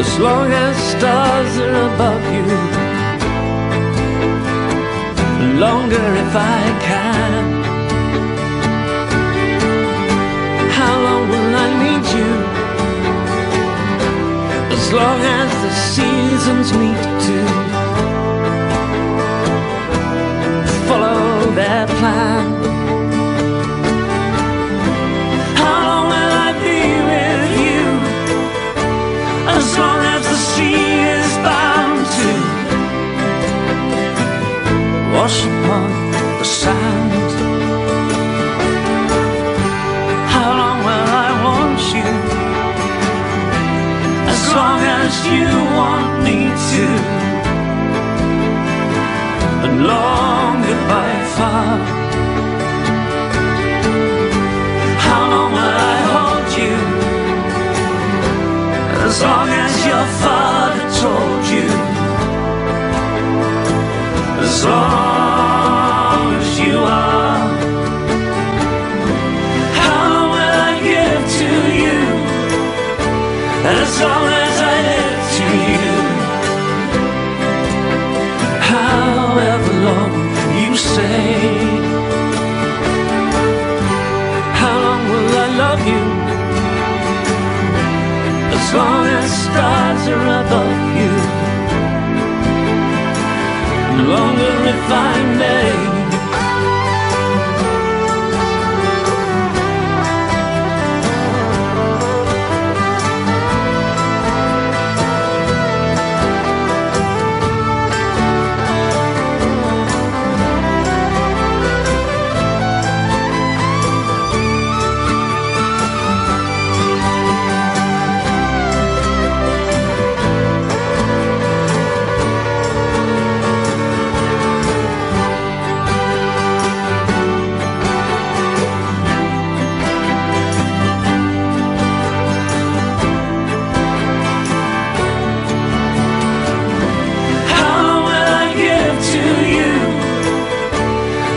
As long as stars are above you. Longer if I can. As long as the seasons meet to follow their plan. How long will I be with you? As long as the sea is bound to wash upon the sand. Longer by far. How long will I hold you? As long as your father told you. As long as you are. How long will I give to you? As long as As long as stars are above you. No longer if I may.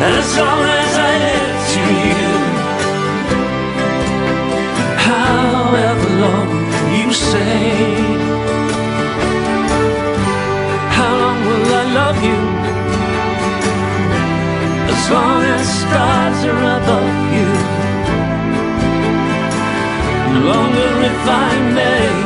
As long as I live to you. However long you say. How long will I love you? As long as stars are above you. Longer if I may.